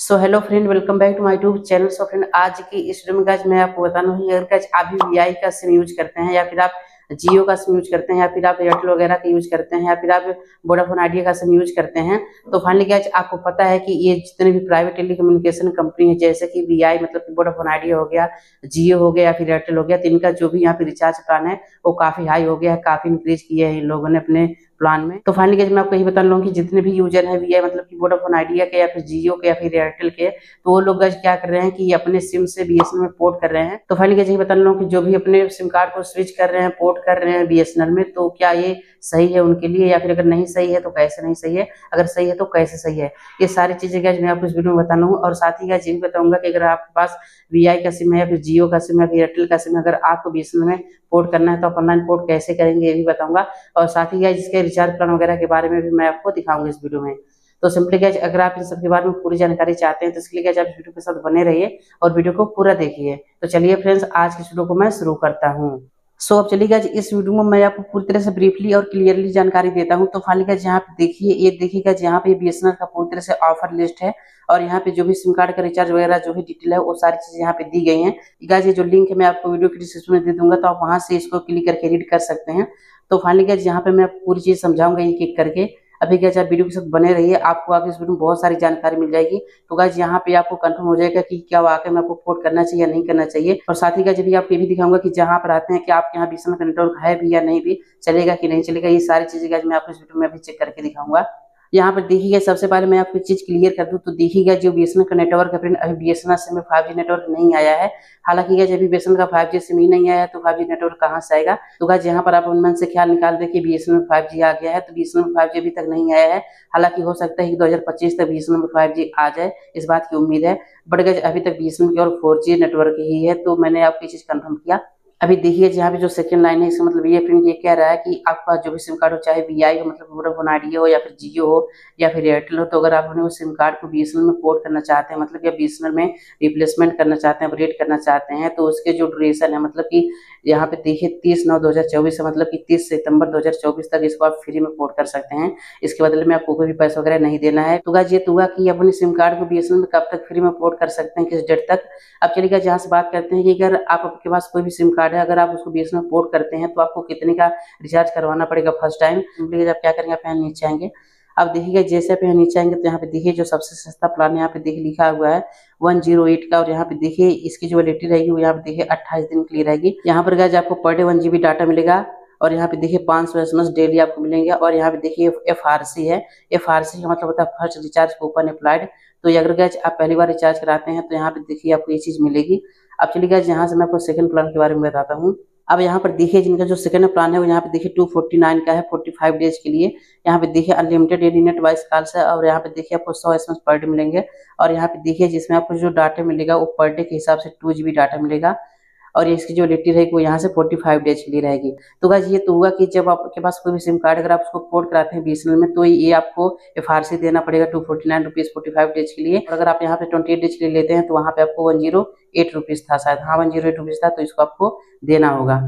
So hello friend welcome back to my YouTube channel so friend आज की इस video में गाइज़ मैं आपको बताना हूँ, अगर गाइज़ आप भी वी का सिम यूज़ करते हैं या फिर आप जियो का सिम यूज़ करते हैं या फिर आप एयरटेल वगैरह का यूज़ करते हैं या फिर आप वोडाफोन आइडिया का सिम यूज़ करते हैं तो फाइनली क्या आपको पता है कि ये जितने भी प्राइवेट टेलीकम्युनिकेशन कंपनी है, जैसे कि वी मतलब कि वोडाफोन आइडिया हो गया जियो हो गया या फिर एयरटेल हो गया तो इनका जो भी यहाँ पे रिचार्ज प्लान है, वो काफ़ी हाई हो गया है, काफ़ी इंक्रीज किया है इन लोगों ने अपने प्लान में। तो फाइनली मैं आपको यही बता लूँ कि जितने भी यूज़र है वी मतलब कि वोडाफोन आइडिया के या फिर जियो के या फिर एयरटेल के तो वो लोग क्या कर रहे हैं कि अपने सिम से बी में पोर्ट कर रहे हैं। तो फाइनली यही बता लूँ कि जो भी अपने सिम कार्ड को स्विच कर रहे हैं पोर्ट कर रहे हैं बी में तो क्या ये सही है उनके लिए या फिर अगर नहीं सही है तो कैसे नहीं सही है? अगर सही है तो कैसे सही है? ये सारी चीज़ें गैज मैं आपको इस वीडियो में बताना हूँ और साथ ही गैज भी बताऊँगा कि अगर आपके पास VI का सिम है या फिर जियो का सिम है या फिर एयरटेल का सिम है, अगर आपको बी में पोर्ट करना है तो आप ऑनलाइन पोर्ट कैसे करेंगे ये भी बताऊँगा। और साथ ही गैज इसके रिचार्ज प्लान वगैरह के बारे में भी मैं आपको दिखाऊँगा इस वीडियो में। तो सिंपली गैज अगर आप इन सब के बारे में पूरी जानकारी चाहते हैं तो इसके लिए गैज आप वीडियो के साथ बने रहिए और वीडियो को पूरा देखिए। तो चलिए फ्रेंड्स आज की वीडियो को मैं शुरू करता हूँ। सो अब चलिए गैज इस वीडियो में मैं आपको पूरी तरह से ब्रीफली और क्लियरली जानकारी देता हूँ। तो फाइनली गैज यहाँ पे देखिए, ये देखिएगा यहाँ पे बी का पूरी तरह से ऑफ़र लिस्ट है और यहाँ पे जो भी सिम कार्ड का रिचार्ज वगैरह जो भी डिटेल है, वो सारी चीज़ें यहाँ पे दी गई हैं। गाइज़ ये जो लिंक है, मैं आपको वीडियो के डिस्क्रिप्शन में दे दूँगा तो आप वहाँ से इसको क्लिक करके रीड कर सकते हैं। तो फाइनली गैज यहाँ पे मैं पूरी चीज़ समझाऊँगा एक एक करके। अभी क्या आप वीडियो के साथ बने रहिए, आपको आगे इस वीडियो में बहुत सारी जानकारी मिल जाएगी। तो गाज यहाँ पे आपको कंफर्म हो जाएगा कि क्या वाकई में आपको पोर्ट करना चाहिए या नहीं करना चाहिए। और साथ ही गाइज़ अभी आपको ये भी दिखाऊँगा कि जहाँ पर आते हैं कि आपके यहाँ बीस का नेटवर्क है भी या नहीं भी, चलेगा कि नहीं चलेगा, ये सारी चीज़ें गाइज़ मैं आपको इस वीडियो में अभी चेक करके दिखाऊँगा। यहाँ पर देखिएगा, सबसे पहले मैं आपको चीज़ क्लियर कर दूँ तो देखिएगा, जो बीएसएनएल का नेटवर्क है फ्रेंड अभी बीएसएनएल सिम में फाइव नेटवर्क नहीं आया है। हालाँकि जब बीएसएनएल का फाइव सिम ही नहीं आया तो फाइव जी नेटवर्क कहाँ से आएगा? तो गाज यहाँ पर आप मन से ख्याल निकाल दे कि बीएसएनएल फाइव आ गया है तो बीएसएनएल फाइव अभी तक नहीं आया है। हालाँकि हो सकता है कि दो हज़ार पच्चीस तक बी एस बीएसएनएल फाइव आ जाए, इस बात की उम्मीद है। बट गज अभी तक बी बीएसएनएल की और फोर नेटवर्क ही है तो मैंने आपको चीज़ कंफर्म किया। अभी देखिए जहाँ पे जो सेकंड लाइन है, इसका मतलब ये प्रिंट ये कह रहा है कि आपका जो भी सिम कार्ड हो, चाहे वी आई हो मतलब वोडाफोन आइडिया हो या फिर जियो हो या फिर एयरटेल हो तो अगर आप अपने वो सिम कार्ड को बी में पोर्ट करना चाहते हैं मतलब या बी में रिप्लेसमेंट करना चाहते हैं अपडेट करना चाहते हैं तो उसके जो ड्यूरेशन है मतलब कि यहाँ पे देखिए तीस नौ दो हज़ार चौबीस से मतलब कि तीस सितंबर दो हज़ार चौबीस तक इसको आप फ्री में पोर्ट कर सकते हैं। इसके बदले में आपको कोई भी पैसा वगैरह नहीं देना है। तो ये तो हुआ कि अपनी सिम कार्ड को बी में कब तक फ्री में पोर्ट कर सकते हैं, किस डेट तक? अब चलिए जहाँ से बात करते हैं कि अगर आप आपके पास कोई भी सिम कार्ड है, अगर आप उसको बी में पोर्ट करते हैं तो आपको कितने का रिचार्ज करवाना पड़ेगा फ़र्स्ट टाइम आप क्या करेंगे? यहाँ नीचे आएँगे। अब देखिएगा, जैसे आप यहाँ नीचे आएँगे तो यहाँ पे देखिए जो सबसे सस्ता प्लान यहाँ पे देखिए लिखा हुआ है वन ज़ीरो एट का और यहाँ पे देखिए इसकी जो वैलिडिटी रहेगी वो यहाँ पे देखिए अट्ठाईस दिन के लिए रहेगी। यहाँ पर गैज आपको per day one GB data मिलेगा और यहाँ पे देखिए पाँच सौ एस डेली आपको मिलेंगे और यहाँ पे देखिए एफ़ आर सी है। एफ़ आर सी का मतलब होता है फ़र्स्ट रिचार्ज कूपन अप्लाइड तो अगर गैज आप पहली बार रिचार्ज कराते हैं तो यहाँ पे देखिए आपको ये चीज़ मिलेगी। अब चलिए गैज यहाँ से मैं आपको सेकंड प्लान के बारे में बताता हूँ। अब यहाँ पर देखिए जिनका जो सेकंड प्लान है, वो यहाँ पे देखिए 249 का है 45 डेज़ के लिए। यहाँ पे देखिए unlimited daily net voice calls है और यहाँ पे देखिए आपको 100 एस पर डे मिलेंगे। और यहाँ पे देखिए जिसमें आपको जो डाटा मिलेगा, वो पर डे के हिसाब से टू जी डाटा मिलेगा। और इसकी जो वैलिडिटी रहेगी वो यहाँ से 45 डेज़ के लिए रहेगी। तो गाइज़ ये तो हुआ कि जब आपके पास कोई भी सिम कार्ड अगर आप उसको पोर्ट कराते हैं बीएसएनएल में तो ये आपको एफआरसी देना पड़ेगा two forty nine rupees forty five days के लिए। और अगर आप यहाँ पे ट्वेंटी एट डेज़ के लिए लेते हैं तो वहाँ पे आपको वन ज़ीरो एट रुपीज़ था शायद। हाँ वन ज़ीरो एट रुपीज़ था तो इसको आपको देना होगा।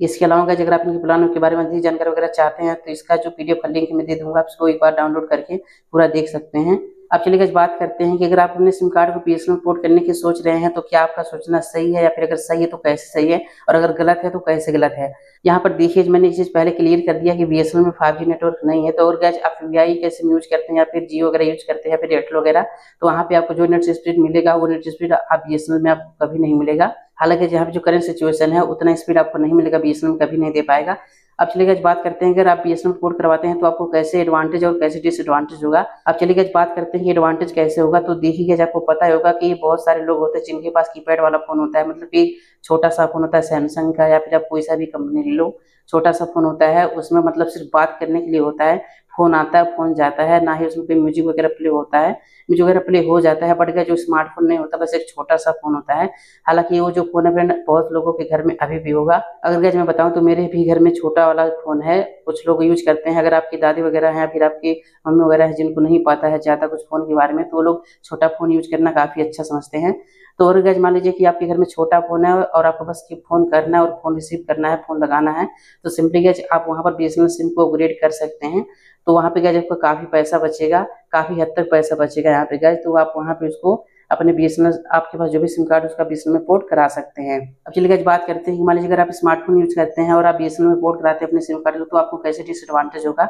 इसके अलावा अगर आप इनके प्लानों के बारे में अधिक जानकारी वगैरह चाहते हैं तो इसका जो पीडीएफ का लिंक मैं दे दूँगा, आप इसको एक बार डाउनलोड करके पूरा देख सकते हैं। अब चलिए इस बात करते हैं कि अगर आप अपने सिम कार्ड को पीएसएल में पोर्ट करने की सोच रहे हैं तो क्या आपका सोचना सही है? या फिर अगर सही है तो कैसे सही है? और अगर गलत है तो कैसे गलत है? यहाँ पर देखिए, मैंने ये चीज़ पहले क्लियर कर दिया कि बीएसएनएल में फाइव नेटवर्क नहीं है। तो और गैस आप वी के सिम यूज़ करते हैं या फिर जियो वगैरह यूज़ करते हैं या फिर एयरटेल वगैरह तो वहाँ पे आपको जो नेट स्पीड मिलेगा, वो नेट स्पीड आप बीएसएनएल में आपको कभी नहीं मिलेगा। हालाँकि जहाँ पे जो करंट सिचुएशन है, उतना स्पीड आपको नहीं मिलेगा बीएसएनएल कभी नहीं दे पाएगा। अब चलिए बात करते हैं, अगर आप बी एस कोड करवाते हैं तो आपको कैसे एडवांटेज और कैसे डिसएडवांटेज होगा? अब चलिए बात करते हैं कि एडवांटेज कैसे होगा। तो देखिए आपको पता ही होगा कि बहुत सारे लोग होते हैं जिनके पास कीपैड वाला फ़ोन होता है। मतलब कि छोटा सा फ़ोन होता है सैमसंग का, या फिर आप कोई सा भी कंपनी ले लो छोटा सा फ़ोन होता है, उसमें मतलब सिर्फ़ बात करने के लिए होता है। फ़ोन आता है, फ़ोन जाता है, ना ही उसमें कोई म्यूज़िक वगैरह प्ले होता है, म्यूज़िक वगैरह प्ले हो जाता है, बट जो स्मार्टफ़ोन नहीं होता, बस एक छोटा सा फ़ोन होता है। हालाँकि वो जो फ़ोन है बहुत लोगों के घर में अभी भी होगा। अगर गैस मैं बताऊँ तो मेरे भी घर में छोटा वाला फ़ोन है, कुछ लोग यूज़ करते हैं। अगर आपकी दादी वगैरह है, फिर आपकी मम्मी वगैरह है, जिनको नहीं पता है ज़्यादा कुछ फ़ोन के बारे में तो वो लोग छोटा फ़ोन यूज़ करना काफ़ी अच्छा समझते हैं। तो और गैज मान लीजिए कि आपके घर में छोटा फ़ोन है और आपको बस फ़ोन करना है और फ़ोन रिसीव करना है, फ़ोन लगाना है तो सिंपली गैज आप वहाँ पर बीएसएनएल सिम को अपग्रेड कर सकते हैं। तो वहाँ पे गए आपको काफ़ी पैसा बचेगा, काफ़ी हद तक पैसा बचेगा यहाँ पे गए तो आप वहाँ पे उसको अपने बीएसएनएल आपके पास जो भी सिम कार्ड उसका बी में पोर्ट करा सकते हैं। अब चलिए गज बात करते हैं मान लीजिए अगर आप स्मार्टफ़ोन यूज़ करते हैं और आप बी में पोर्ट कराते हैं अपने सिम कार्ड को तो आपको कैसे डिसएडवांटेज होगा?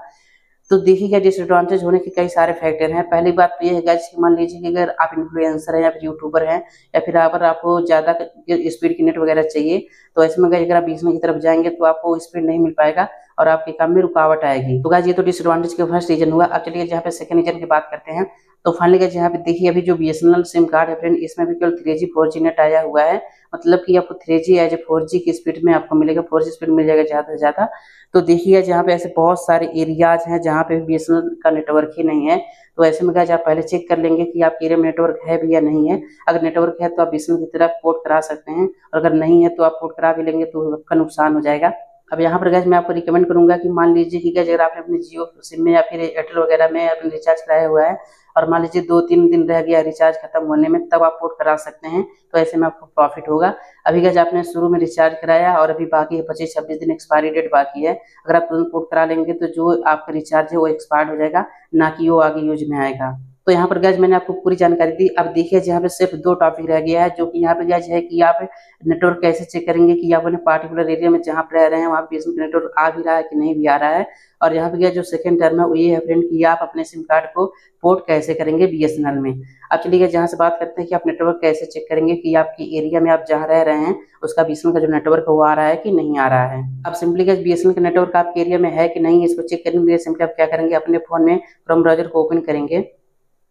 तो देखिएगा डिसएडवांटेज होने के कई सारे फैक्टर हैं। पहली बात तो ये है गाइस मान लीजिए कि अगर आप इन्फ्लुएंसर हैं या फिर यूट्यूबर हैं या फिर अगर आपको ज़्यादा स्पीड की नेट वगैरह चाहिए तो ऐसे में अगर आप बीस में की तरफ़ जाएँगे तो आपको स्पीड नहीं मिल पाएगा और आपके काम में रुकावट आएगी। तो गाइस ये तो डिसएडवांटेज के फ़र्स्ट रीजन हुआ। अब चलिए जहाँ पे सेकंड रीजन की बात करते हैं तो फाइनली गाइस यहाँ पे देखिए अभी जो BSNL सिम कार्ड है फ्रेंड इसमें भी केवल थ्री जी नेट आया हुआ है। मतलब कि आपको थ्री जी ए फोर जी की स्पीड में आपको मिलेगा फोर जी स्पीड मिल जाएगा ज़्यादा से ज़्यादा। तो देखिए जहाँ पे ऐसे बहुत सारे एरियाज़ हैं जहाँ पे बी का नेटवर्क ही नहीं है। तो ऐसे में क्या आप पहले चेक कर लेंगे कि आपके एरिया में नेटवर्क है भी या नहीं है। अगर नेटवर्क है तो आप बी की तरफ़ पोर्ट करा सकते हैं। और अगर नहीं है तो आप पोर्ट करा भी लेंगे तो आपका नुकसान हो जाएगा। अब यहाँ पर गैस मैं आपको रिकमेंड करूँगा कि मान लीजिए कि गैस अगर आपने अपने जियो सिम में या फिर एयरटेल वगैरह में अपने रिचार्ज कराया हुआ है और मान लीजिए दो तीन दिन रह गया रिचार्ज खत्म होने में, तब आप पोर्ट करा सकते हैं तो ऐसे में आपको प्रॉफिट होगा। अभी गैस आपने शुरू में रिचार्ज कराया और अभी बाकी है, पच्चीस छब्बीस दिन एक्सपायरी डेट बाकी है, अगर आप तुरंत पोर्ट करा लेंगे तो जो आपका रिचार्ज है वो एक्सपायर हो जाएगा, ना कि वो आगे यूज़ में आएगा। तो यहाँ पर गैज मैंने आपको पूरी जानकारी दी। अब देखिए, यहाँ पे सिर्फ़ दो टॉपिक रह गया है, जो कि यहाँ पे गैज है कि आप नेटवर्क कैसे चेक करेंगे कि आप अपने पार्टिकुलर एरिया में जहाँ पर रह रहे हैं, वहाँ पे नेटवर्क आ भी रहा है कि नहीं भी आ रहा है। और यहाँ पे गया जो सेकंड टर्म है, वो ये है फ्रेंड कि आप अपने सिम कार्ड को पोर्ट कैसे करेंगे बीएसएनएल में। अब चलिए जहाँ से बात करते हैं कि आप नेटवर्क कैसे चेक करेंगे कि आपकी एरिया में आप जहाँ रह रहे हैं, उसका बी का जो नेटवर्क है, वो आ रहा है कि नहीं आ रहा है। अब सिंपली क्या बी का नेटवर्क आपके एरिया में है कि नहीं, इसको चेक करेंगे सिंपली आप क्या करेंगे, अपने फ़ोन में क्रोम ब्राउज़र को ओपन करेंगे।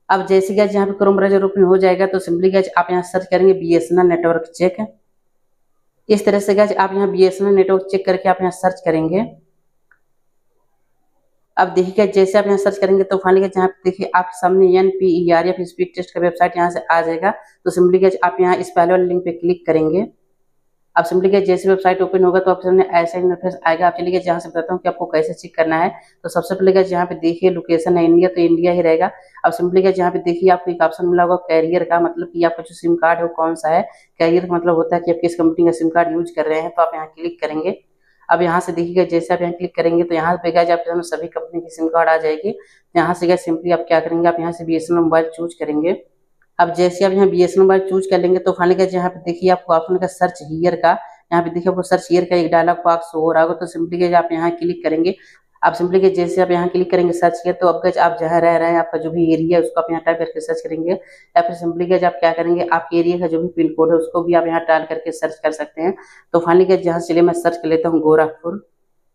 अब जैसे गैस यहाँ पे क्रोम ब्राउज़र ओपन हो जाएगा तो सिंपली गैस आप यहाँ सर्च करेंगे बीएसएनएल नेटवर्क चेक इस तरह से गैस आप यहाँ बीएसएनएल नेटवर्क चेक करके आप यहाँ सर्च करेंगे। अब देखिए जैसे आप यहाँ सर्च करेंगे तो फाइनली जहाँ पे देखिए आप सामने एन पी ई आर या फिर स्पीड टेस्ट का वेबसाइट यहाँ से आ जाएगा। तो सिंपली गैस आप यहाँ इस पहले वाले लिंक पे क्लिक करेंगे। अब सिंपली क्या जैसे वेबसाइट ओपन होगा तो आपके सामने ऐसा इंटरफेस आएगा। आप चलिए, जहाँ से बताता हूँ कि आपको कैसे चेक करना है। तो सबसे पहले क्या जहाँ पे देखिए लोकेशन है इंडिया तो इंडिया ही रहेगा। अब सिंपली क्या जहाँ पे देखिए आपको एक ऑप्शन मिला होगा कैरियर का। मतलब कि आपका जो सिम कार्ड है कौन सा है? कैरियर का मतलब होता है कि आप किस कंपनी का सिम कार्ड यूज़ कर रहे हैं तो आप यहाँ क्लिक करेंगे। अब यहाँ से देखिएगा, जैसे आप यहाँ क्लिक करेंगे तो यहाँ पे गए आपके सामने सभी कंपनी की सिम कार्ड आ जाएगी। यहाँ से गए सिंपली आप क्या करेंगे, आप यहाँ से बी मोबाइल चूज़ करेंगे। अब जैसे आप यहाँ बी एस मोबाइल चूज़ कर लेंगे तो फाइनली यहाँ पे देखिए आपको ऑप्शन का सर्च हीयर का, यहाँ पे देखिए आपको सर्च ईयर का एक डायलॉग बॉक्स हो रहा होगा तो सिंपली आप यहाँ क्लिक करेंगे। आप सिंपली के जैसे आप यहाँ क्लिक करेंगे सर्च किया तो अब गज आप जहाँ रह रहे हैं, आपका जो भी एरिया है उसको आप यहाँ टाइप करके सर्च करेंगे। या फिर सिंपली के आप क्या करेंगे आपके एरिया का जो भी पिन कोड है उसको भी आप यहाँ डाल करके सर्च कर सकते हैं। तो फाइनली के जहाँ चलिए मैं सर्च कर लेता हूँ गोरखपुर।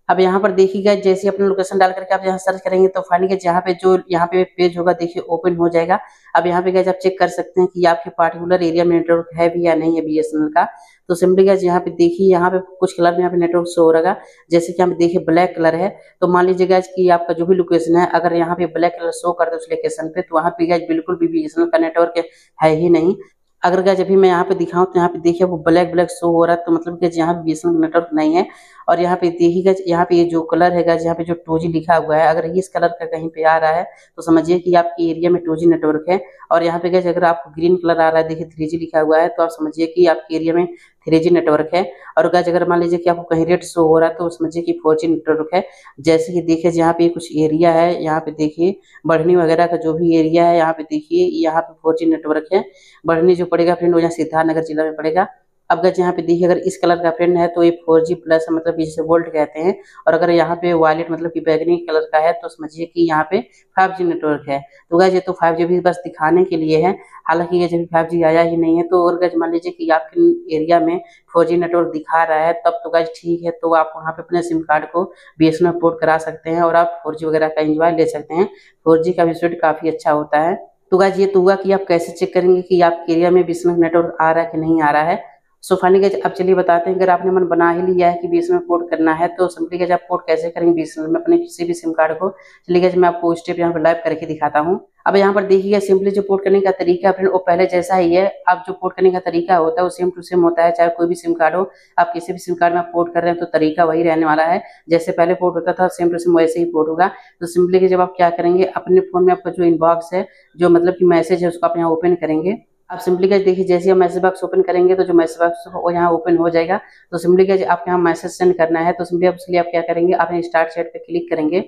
अब यहाँ पर देखिएगा जैसे अपने लोकेशन डाल करके आप यहाँ सर्च करेंगे तो फाइनली जहाँ पे जो यहाँ पे पेज होगा देखिए ओपन हो जाएगा अब यहाँ पे गैस आप चेक कर सकते हैं कि आपके पार्टिकुलर एरिया में नेटवर्क है भी या नहीं है बी का तो सिंपली गैस यहाँ पे देखिए यहाँ पे कुछ कलर में यहाँ पे नेटवर्क शो हो रहा जैसे कि यहाँ पे देखिए ब्लैक कलर है तो मान लीजिए गैस कि आपका जो भी लोकेशन है अगर यहाँ पे ब्लैक कलर शो करते उस लोकेशन पे तो वहाँ पे गैस बिल्कुल भी बीएसएनएल का नेटवर्क है ही नहीं अगर गैस अभी मैं यहाँ पे दिखाऊँ तो यहाँ पे देखिए वो ब्लैक ब्लैक शो हो रहा है तो मतलब कि यहाँ पे बीएसएनएल नेटवर्क नहीं है और यहाँ पे देखिएगा यहाँ पे ये जो कलर है गज यहाँ पे जो टू लिखा हुआ है, अगर इस कलर का कहीं पे आ रहा है तो समझिए कि आपके एरिया में टू नेटवर्क है। और यहाँ पे गज अगर आपको ग्रीन कलर आ रहा है, देखिए थ्री लिखा हुआ है तो आप समझिए कि आपके एरिया में थ्री नेटवर्क है। और गज अगर मान लीजिए कि आपको कहीं रेट शो हो रहा है तो समझिए कि फोर नेटवर्क है। जैसे कि देखिए यहाँ पे कुछ एरिया है, यहाँ पे देखिए बढ़नी वगैरह का जो भी एरिया है, यहाँ पे देखिए, यहाँ पे फोर नेटवर्क है। बढ़नी जो पड़ेगा, फ्रेंड, वो यहाँ सिद्धार्थनगर जिला में पड़ेगा। अब अगर यहाँ पे देखिए, अगर इस कलर का फ्रेंड है तो ये फोर जी प्लस मतलब जिसे वोल्ट कहते हैं। और अगर यहाँ पे वायलेट मतलब कि बैगनी कलर का है तो समझिए कि यहाँ पे फाइव जी नेटवर्क है। तो गैस ये तो फाइव जी भी बस दिखाने के लिए है। हालाँकि ये जब फाइव जी आया ही नहीं है तो अगर गज मान लीजिए कि आपके एरिया में फोर जी नेटवर्क दिखा रहा है, तब तो गैस ठीक है तो आप वहाँ पे अपने सिम कार्ड को बी एस पोर्ट करा सकते हैं और आप फोर वगैरह का इंजॉय ले सकते हैं। फोर का भी स्पीड काफ़ी अच्छा होता है। तो गाइज़ ये तो हुआ कि आप कैसे चेक करेंगे कि आपके एरिया में बीएसएनएल नेटवर्क आ रहा है कि नहीं आ रहा है? सो फाइनली गज अब चलिए बताते हैं, अगर आपने मन बना ही लिया है कि बीस में पोर्ट करना है तो सिंपली गज आप पोर्ट कैसे करेंगे बीस में? अपने किसी भी सिम कार्ड को चलिए गज मैं आपको स्टेप यहाँ पर लाइव करके दिखाता हूँ। अब यहाँ पर देखिए सिंपली जो पोर्ट करने का तरीका है वो पहले जैसा ही है। अब जो पोर्ट करने का तरीका होता है, वो सेम टू सेम होता है, चाहे कोई भी सिम कार्ड हो। आप किसी भी सिम कार्ड में पोर्ट कर रहे हैं तो तरीका वही रहने वाला है। जैसे पहले पोर्ट होता था सेम टू सेम वैसे ही पोर्ट होगा। तो सिंपली जब आप क्या करेंगे, अपने फ़ोन में आपका जो इनबॉक्स है, जो मतलब की मैसेज है, उसको आप यहाँ ओपन करेंगे। आप सिंपली कैज देखिए, जैसे हम मैसेज बॉक्स ओपन करेंगे तो जो मैसेज बॉक्स वो यहाँ ओपन हो जाएगा। तो सिंपली कैज आपके यहाँ मैसेज सेंड करना है तो सिंपली आप इसलिए आप क्या करेंगे, आप यहाँ स्टार्ट चैट पर क्लिक करेंगे।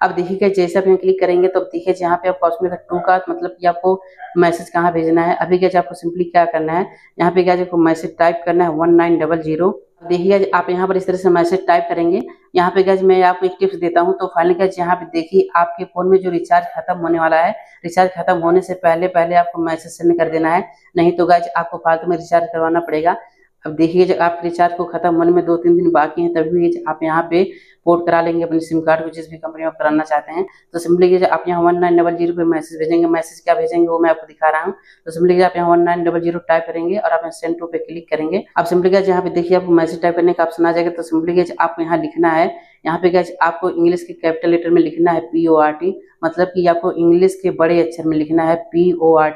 अब देखिएगा जैसे आप यहाँ क्लिक करेंगे तो अब देखिए यहाँ पे आपको ऑप्शन टू का मतलब कि आपको मैसेज कहाँ भेजना है, अभी क्या आपको सिंपली क्या करना है, यहाँ पे क्या आपको मैसेज टाइप करना है वन नाइन डबल ज़ीरो देखिए आप यहाँ पर इस तरह से मैसेज टाइप करेंगे। यहाँ पे गज मैं आपको एक टिप्स देता हूँ। तो फाइनल गज यहाँ पे देखिए, आपके फ़ोन में जो रिचार्ज खत्म होने वाला है रिचार्ज खत्म होने से पहले पहले आपको मैसेज सेंड कर देना है। नहीं तो गज आपको फालतू में रिचार्ज करवाना पड़ेगा। अब देखिए जब आप रिचार्ज को खत्म होने में दो तीन दिन बाकी हैं, तभी आप यहाँ पे पोर्ट करा लेंगे अपने सिम कार्ड को जिस भी कंपनी में कराना चाहते हैं तो सिंपली आप यहाँ वन नाइन डबल ज़ीरो पे मैसेज भेजेंगे मैसेज क्या भेजेंगे वो मैं आपको दिखा रहा हूँ। तो सिंपली आप यहाँ one nine double zero type करेंगे और आप सेंड टू पे क्लिक करेंगे। आप सिंपली गैस यहाँ पे देखिए आपको मैसेज टाइप करने का ऑप्शन आ जाएगा तो सिंपली गैस आपको यहाँ लिखना है, यहाँ पे गैस आपको इंग्लिश के कैपिटल लेटर में लिखना है पी मतलब कि आपको इंग्लिश के बड़े अक्षर में लिखना है पी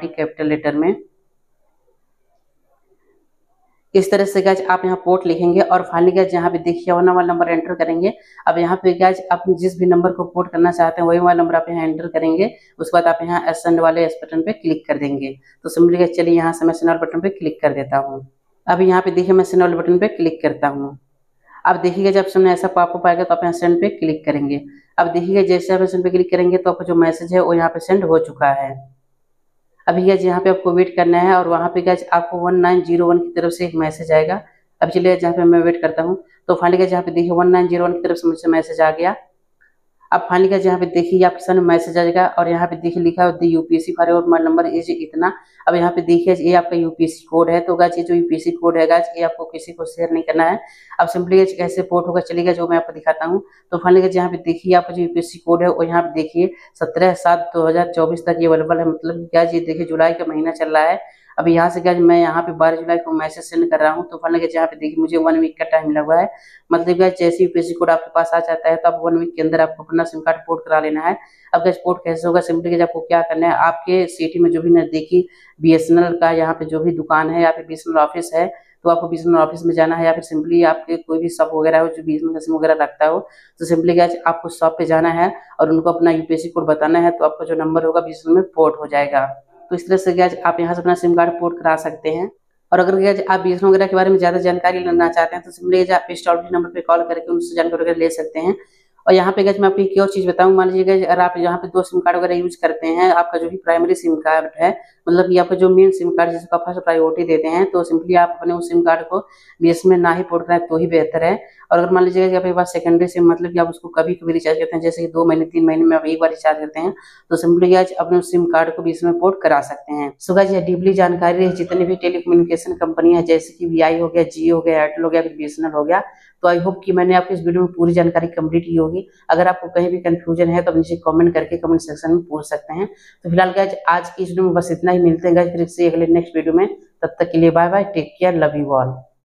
कैपिटल लेटर में। इस तरह से गैज आप यहाँ पोर्ट लिखेंगे और फाइनली गैज यहाँ पे देखिए वन वाला नंबर एंटर करेंगे। अब यहाँ पे गैज आप जिस भी नंबर को पोर्ट करना चाहते हैं, वही वाला नंबर आप यहाँ एंटर करेंगे। उसके बाद आप यहाँ एस वाले एस बटन पे क्लिक कर देंगे। तो सिंपली गैज चलिए यहाँ से मैं सेंड बटन पे क्लिक कर देता हूँ। अब यहाँ पे देखिए, मैं सेंड वाले बटन पे क्लिक करता हूँ। अब देखिएगा जब सामने ऐसा पॉपअप आएगा तो आप यहाँ सेंड पे क्लिक करेंगे। अब देखिएगा जैसे आप सेंड पे क्लिक करेंगे तो आपका जो मैसेज है, वो यहाँ पे सेंड हो चुका है। अभी गैज यहाँ पे आपको वेट करना है और वहाँ पे गैज आपको वन नाइन ज़ीरो वन की तरफ़ से एक मैसेज आएगा। अब चलिए जहाँ पे मैं वेट करता हूँ। तो फाइनली गैज यहाँ पे देखिए वन नाइन ज़ीरो वन की तरफ़ से मुझसे मैसेज आ गया। अब फाइनली का यहाँ पे देखिए, आपके सामने मैसेज आ जाएगा और यहाँ पे देखिए लिखा है UPSC for your mobile number is इतना। अब यहाँ पे देखिए, ये आपका यूपीएससी कोड है तो गाज ये जो यूपीएससी कोड है गाज ये आपको किसी को शेयर नहीं करना है। अब सिंपली कैसे पोर्ट होगा चलेगा जो मैं आपको दिखाता हूँ। तो फाइनली गाज यहाँ पे देखिए, आपका जो यूपीएससी कोड है, वो यहाँ पे देखिए, सत्रह सात दो तक ये अवेलेबल है। मतलब क्या ये देखिए, जुलाई का महीना चल रहा है। अभी यहाँ से गैज मैं यहाँ पे बारह जुलाई को मैसेज सेंड कर रहा हूँ तो फल यहाँ पे देखिए मुझे वन वीक का टाइम लगा है। मतलब गैस जैसे पीसी कोड आपके पास आ जाता है तो आप वन वीक के अंदर आपको अपना सिम कार्ड पोर्ट करा लेना है। अब गैस पोर्ट कैसे होगा? सिम्पली सिंपली आपको क्या करना है? आपके सिटी में जो भी नजदीकी बी का यहाँ पे जो भी दुकान है, या फिर बीएसएनएल ऑफ़िस है तो आपको बीएसएनएल ऑफ़िस में जाना है, या फिर सिंपली आपके कोई भी शॉप वगैरह हो, जो बीएसएनएल का सिम वगैरह रखता हो तो सिंपली गैस आपको शॉप पे जाना है और उनको अपना यूपीएससी कोड बताना है तो आपका जो नंबर होगा बीएसएनएल में पोर्ट हो जाएगा। तो इस तरह से गैज आप यहाँ से अपना सिम कार्ड पोर्ट करा सकते हैं। और अगर गैज आप बी वगैरह के बारे में ज़्यादा जानकारी लेना चाहते हैं तो सिंपली आप इस टॉल नंबर पर कॉल करके उनसे जानकारी वगैरह ले सकते हैं। और यहाँ पे गज मैं आपको एक और चीज़ बताऊँ, मान लीजिए अगर आप यहाँ पे दो सिम कार्ड वगैरह यूज़ करते हैं, आपका जो भी प्राइमरी सिम कार्ड है मतलब कि आपका जो मेन सिम कार्ड जिसको फ़र्स्ट प्रायोरिटी देते हैं तो सिंपली आप अपने उस सिम कार्ड को बी ना ही पोर्ट कराएँ तो ही बेहतर है। और अगर मान लीजिएगा कि आपके पास सेकेंडरी सिम मतलब कि आप उसको कभी कभी रिचार्ज करते हैं, जैसे कि दो महीने, तीन महीने में आप एक बार रिचार्ज करते हैं तो सिंपली आज अपने सिम कार्ड को भी इसमें पोर्ट करा सकते हैं। सो गाइज़ यह डीपली जानकारी रही, जितनी भी टेलीकम्युनिकेशन कंपनी है, जैसे कि वी हो गया जियो हो गया एयरटेल हो गया, फिर बी हो गया तो आई होप कि मैंने आपको इस वीडियो में पूरी जानकारी कंप्लीट की होगी। अगर आपको कहीं भी कंफ्यूजन है तो आप नीचे कमेंट करके कमेंट सेक्शन में पूछ सकते हैं। तो फ़िलहाल गाइज़ आज की इस वीडियो में बस इतना ही, मिलते हैं गाइज़ फिर से अगले नेक्स्ट वीडियो में। तब तक के लिए bye bye take care love you all